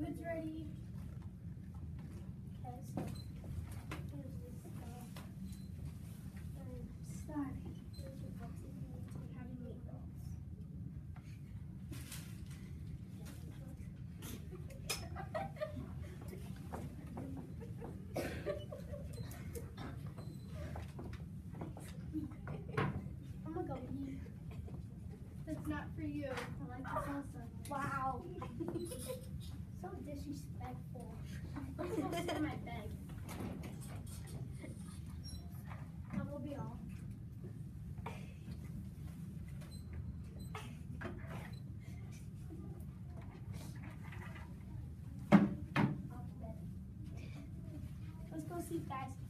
food's ready. Okay, so here's the stuff. Um, I'm starving. Here's box if you need to have meatballs. I'm gonna go eat. That's not for you. I like the salsa. Wow. So disrespectful. Almost in my bag. That will be all. Let's go see guys.